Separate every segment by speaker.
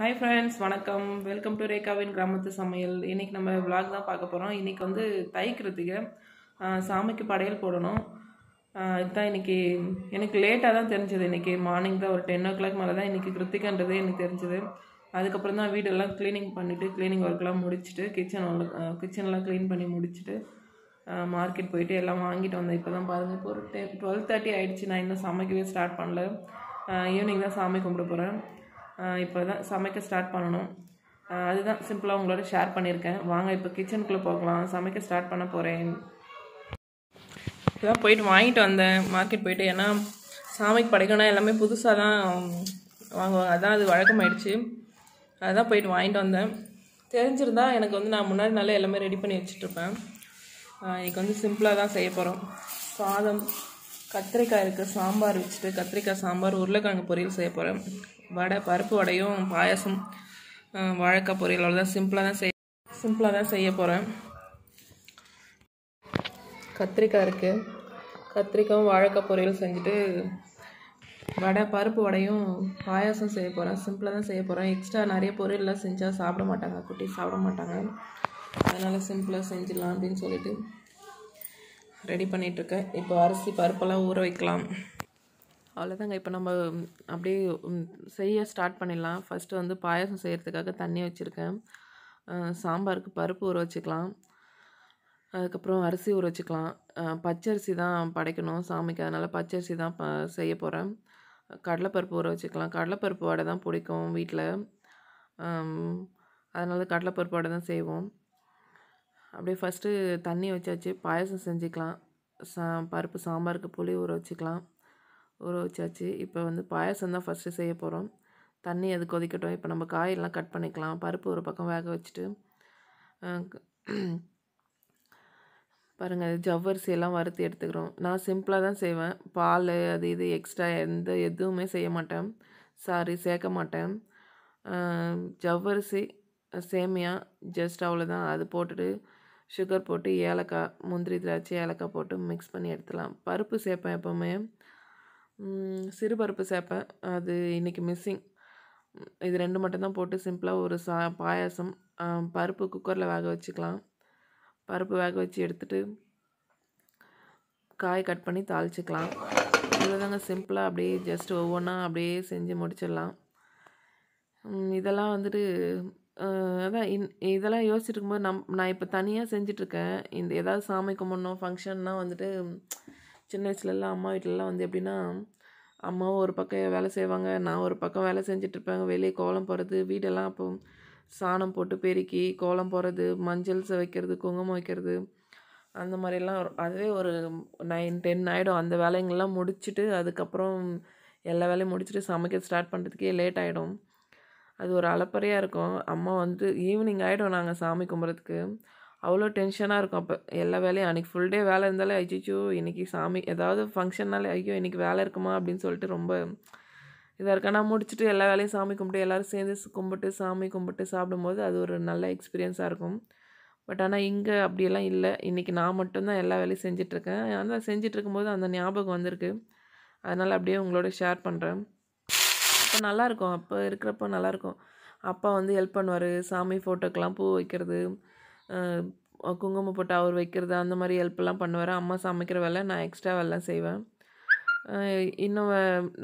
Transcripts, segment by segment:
Speaker 1: Hi friends வணக்கம். Welcome to ரேகாவின் கிராமத்து சமையல் இன்றைக்கி நம்ம vlog தான் பார்க்க போகிறோம் இன்னைக்கு வந்து தைக்கிறதுக்கு சாமிக்கு படையல் போடணும். இதுதான் இன்னைக்கு எனக்கு லேட்டாக தான் தெரிஞ்சது. இன்றைக்கி மார்னிங் தான் ஒரு டென் ஓ கிளாக் மேலே தான் இன்றைக்கி கிருத்திகன்றதே எனக்கு தெரிஞ்சது. அதுக்கப்புறம் தான் வீடெல்லாம் க்ளீனிங் பண்ணிவிட்டு க்ளீனிங் ஒர்க்லாம் முடிச்சுட்டு கிச்சன் கிச்சன்லாம் க்ளீன் பண்ணி முடிச்சுட்டு மார்க்கெட் போயிட்டு எல்லாம் வாங்கிட்டு வந்தேன். இப்போ தான் பாருங்கள் இப்போ ஒரு டென் டுவெல் தேர்ட்டி ஆகிடுச்சு நான் இன்னும் சமைக்கவே ஸ்டார்ட் பண்ணல. ஈவினிங் தான் சாமி கும்பிட போகிறேன் இப்போ தான் சமைக்க ஸ்டார்ட் பண்ணணும். அதுதான் சிம்பிளாக உங்களோட ஷேர் பண்ணியிருக்கேன். வாங்க இப்போ கிச்சனுக்குள்ளே போகலாம். சமைக்க ஸ்டார்ட் பண்ண போகிறேன் இதான் போயிட்டு வாங்கிட்டு வந்தேன். மார்க்கெட் போயிட்டு ஏன்னா சாமிக்கு படைக்கணும் எல்லாமே புதுசாக தான் வாங்குவாங்க. அதான் அது வழக்கமாயிடுச்சு. அதுதான் போயிட்டு வாங்கிட்டு வந்தேன். தெரிஞ்சிருந்தா எனக்கு வந்து நான் முன்னாடி நாளே எல்லாமே ரெடி பண்ணி வச்சுட்ருப்பேன் இன்றைக்கி வந்து சிம்பிளாக தான் செய்ய போகிறோம் சாதம் கத்திரிக்காய் இருக்குது சாம்பார் வச்சுட்டு கத்திரிக்காய் சாம்பார் உருளைக்கிழங்கு பொரியல் செய்ய போகிறேன் வடை பருப்பு வடையும் பாயாசம் வாழைக்காய் பொரியல் அவ்வளோதான் சிம்பிளாக தான் செய்ய சிம்பிளாக தான் செய்ய போகிறேன் கத்திரிக்காய் இருக்குது கத்திரிக்காயும் வாழைக்காய் பொரியல் செஞ்சுட்டு வடை பருப்பு வடையும் பாயாசம் செய்ய போகிறேன் சிம்பிளாக தான் செய்ய போகிறேன் எக்ஸ்ட்ரா நிறைய பொரியல்லாம் செஞ்சால் சாப்பிட மாட்டாங்க. குட்டி சாப்பிட மாட்டாங்க. அதனால் சிம்பிளாக செஞ்சிடலாம் அப்படின்னு சொல்லிட்டு. ரெடி பண்ணிகிட்ருக்கேன் இப்போ அரிசி பருப்பெல்லாம் ஊற வைக்கலாம். அவ்வளோதாங்க இப்போ நம்ம அப்படியே செய்ய ஸ்டார்ட் பண்ணிடலாம். ஃபஸ்ட்டு வந்து பாயசம் செய்கிறதுக்காக தண்ணி வச்சுருக்கேன். சாம்பாருக்கு பருப்பு ஊற வச்சுக்கலாம். அதுக்கப்புறம் அரிசி ஊற வச்சுக்கலாம். பச்சரிசி தான் படைக்கணும் சாமிக்கு. அதனால் பச்சரிசி தான் ப செய்ய போகிறேன் கடலைப்பருப்பு ஊற வச்சுக்கலாம். கடலைப்பருப்பு வடை தான் பிடிக்கும் வீட்டில் அதனால் கடலைப்பருப்பு வடை தான் செய்வோம். அப்படியே ஃபஸ்ட்டு தண்ணி வச்சாச்சு. பாயாசம் செஞ்சுக்கலாம். சா பருப்பு சாம்பாருக்கு புளி ஊற வச்சுக்கலாம். ஊற வச்சாச்சு. இப்போ வந்து பாயாசம் தான் ஃபஸ்ட்டு செய்ய போகிறோம் தண்ணி அது கொதிக்கட்டும். இப்போ நம்ம காயெல்லாம் கட் பண்ணிக்கலாம். பருப்பு ஒரு பக்கம் வேக வச்சுட்டு பாருங்கள் ஜவ்வரிசி எல்லாம் வறுத்து எடுத்துக்கிறோம். நான் சிம்பிளாக தான் செய்வேன். பால் அது இது எக்ஸ்ட்ரா எந்த எதுவுமே செய்ய மாட்டேன். சாரி சேர்க்க மாட்டேன். ஜவ்வரிசி சேமியா ஜஸ்ட் அவ்வளோதான் அது போட்டுட்டு சுகர் போட்டு ஏலக்காய் முந்திரி திராட்சை ஏலக்காய் போட்டு மிக்ஸ் பண்ணி எடுத்துடலாம். பருப்பு சேர்ப்பேன் எப்போவுமே. சிறுபருப்பு சிறு பருப்பு சேர்ப்பேன் அது இன்றைக்கி மிஸ்ஸிங் இது ரெண்டு மட்டும்தான் போட்டு சிம்பிளாக ஒரு சா பாயாசம். பருப்பு குக்கரில் வேக வச்சுக்கலாம். பருப்பு வேக வச்சு எடுத்துட்டு காய் கட் பண்ணி தாளிச்சிக்கலாம். இவ்வளோதாங்க சிம்பிளாக அப்படியே ஜஸ்ட் ஒவ்வொன்றா அப்படியே செஞ்சு முடிச்சிடலாம். இதெல்லாம் வந்துட்டு அதான் இன் இதெல்லாம் யோசிச்சுட்டு இருக்கும்போது நம் நான் இப்போ தனியாக செஞ்சிட்ருக்கேன். இந்த ஏதாவது சாமி கும்பிடணும் ஃபங்க்ஷன்னா வந்துட்டு சின்ன வயசுலலாம் அம்மா வீட்டிலலாம் வந்து எப்படின்னா அம்மாவும் ஒரு பக்கம் வேலை செய்வாங்க நான் ஒரு பக்கம் வேலை செஞ்சிட்ருப்பேங்க வெளியே கோலம் போடுறது வீடெல்லாம் அப்போ சாணம் போட்டு பெருக்கி கோலம் போடுறது மஞ்சள் வைக்கிறது குங்குமம் வைக்கிறது அந்த மாதிரிலாம் அதுவே ஒரு நைன் டென் ஆகிடும் அந்த வேலைங்கள்லாம் முடிச்சுட்டு அதுக்கப்புறம் எல்லா வேலையும் முடிச்சுட்டு சமைக்க ஸ்டார்ட் பண்ணுறதுக்கே லேட் ஆகிடும் அது ஒரு அலப்பறையாக இருக்கும். அம்மா வந்து ஈவினிங் ஆகிடும் நாங்கள் சாமி கும்பிட்றதுக்கு அவ்வளோ டென்ஷனாக இருக்கும் அப்போ. எல்லா வேலையும் அன்றைக்கி ஃபுல் டே வேலை இருந்தாலே ஐயோ இன்றைக்கி சாமி ஏதாவது ஃபங்க்ஷன்னாலே ஐயோ இன்றைக்கி வேலை இருக்குமா? அப்படின்னு சொல்லிட்டு ரொம்ப இதாக இருக்கு நான் முடிச்சுட்டு எல்லா வேலையும் சாமி கும்பிட்டு எல்லோரும் சேர்ந்து கும்பிட்டு சாமி கும்பிட்டு சாப்பிடும்போது அது ஒரு நல்ல எக்ஸ்பீரியன்ஸாக இருக்கும். பட் ஆனால் இங்கே அப்படியெல்லாம் இல்லை. இன்றைக்கி நான் மட்டும்தான் எல்லா வேலையும் செஞ்சிட்ருக்கேன் ஆனால் செஞ்சிட்ருக்கும்போது அந்த ஞாபகம் வந்திருக்கு. அதனால் அப்படியே உங்களோட ஷேர் பண்ணுறேன் அப்போ நல்லாயிருக்கும் அப்போ இருக்கிறப்ப நல்லாயிருக்கும் அப்பா வந்து ஹெல்ப் பண்ணுவார். சாமி ஃபோட்டோக்கெலாம் பூ வைக்கிறது குங்குமம் போட்டு அவர் வைக்கிறது அந்த மாதிரி ஹெல்ப்லாம் பண்ணுவார். அம்மா சமைக்கிற வேலை நான் எக்ஸ்ட்ரா வேலை செய்வேன். இன்னும்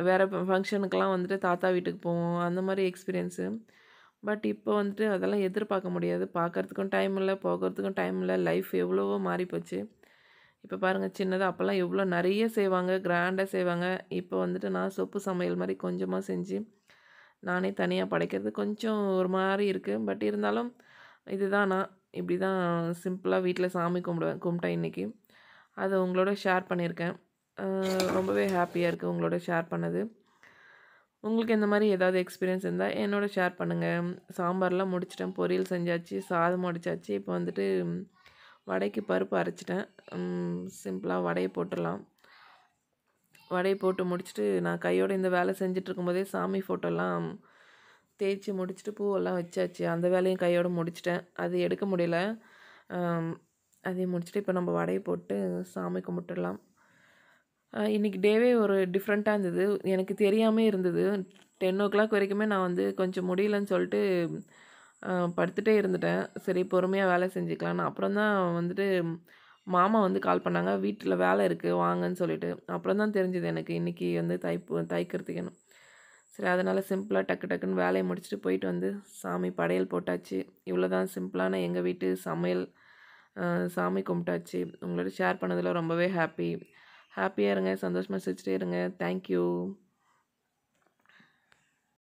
Speaker 1: வேறு ஃபங்க்ஷனுக்கெலாம் வந்துட்டு தாத்தா வீட்டுக்கு போவோம். அந்த மாதிரி எக்ஸ்பீரியன்ஸு பட் இப்போ வந்துட்டு அதெல்லாம் எதிர்பார்க்க முடியாது. பார்க்கறதுக்கும் டைம் இல்லை போகிறதுக்கும் டைம் இல்லை. லைஃப் எவ்வளவோ மாறி போச்சு இப்போ பாருங்கள் சின்னதாக அப்போல்லாம் எவ்வளோ நிறைய செய்வாங்க கிராண்டாக செய்வாங்க. இப்போ வந்துட்டு நான் சொப்பு சமையல் மாதிரி கொஞ்சமாக செஞ்சு நானே தனியாக படைக்கிறது கொஞ்சம் ஒரு மாதிரி இருக்குது பட் இருந்தாலும் இதுதான் நான் இப்படி தான் சிம்பிளாக வீட்டில் சாமி கும்பிடுவேன் கும்பிட்டேன் இன்றைக்கி அதை உங்களோட ஷேர் பண்ணியிருக்கேன். ரொம்பவே ஹாப்பியாக இருக்குது உங்களோட ஷேர் பண்ணது. உங்களுக்கு இந்த மாதிரி ஏதாவது எக்ஸ்பீரியன்ஸ் இருந்தால் என்னோட ஷேர் பண்ணுங்கள் சாம்பார்லாம் முடிச்சிட்டேன் பொரியல் செஞ்சாச்சு சாதம் முடிச்சாச்சு இப்போ வந்துட்டு வடைக்கு பருப்பு அரைச்சிட்டேன். சிம்பிளாக வடையை போட்டுடலாம். வடையை போட்டு முடிச்சுட்டு நான் கையோடு இந்த வேலை செஞ்சுட்டு இருக்கும்போதே சாமி ஃபோட்டோலாம் தேய்ச்சி முடிச்சுட்டு பூவெல்லாம் வச்சாச்சு. அந்த வேலையும் கையோடு முடிச்சிட்டேன். அது எடுக்க முடியல. அதையும் முடிச்சுட்டு இப்போ நம்ம வடையை போட்டு சாமி கும்பிட்டுடலாம். இன்றைக்கி இன்னைக்கு டேவே ஒரு டிஃப்ரெண்ட்டாக இருந்தது. எனக்கு தெரியாமே இருந்தது. டென் ஓ கிளாக் வரைக்குமே நான் வந்து கொஞ்சம் முடியலன்னு சொல்லிட்டு படுத்துகிட்டே இருந்துட்டேன். சரி பொறுமையாக வேலை செஞ்சுக்கலான்னு அப்புறம் தான் வந்துட்டு மாமா வந்து கால் பண்ணாங்க. வீட்டில் வேலை இருக்குது வாங்கன்னு சொல்லிட்டு. அப்புறம் தான் தெரிஞ்சது எனக்கு இன்றைக்கி வந்து தைப்பு தைக்கிறதுக்குன்னு சரி அதனால் சிம்பிளாக டக்கு டக்குன்னு வேலையை முடிச்சுட்டு போயிட்டு வந்து சாமி படையல் போட்டாச்சு. இவ்வளோ தான் சிம்பிளான எங்கள் வீட்டு சமையல். சாமி கும்பிட்டாச்சு. உங்களோட ஷேர் பண்ணதில் ரொம்பவே ஹாப்பி. ஹாப்பியாக இருங்க சந்தோஷமாக சிரிச்சிட்டே இருங்க. தேங்க்யூ